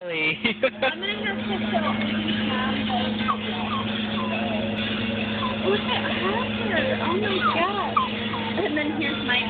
Look at her! Oh my god! And then here's my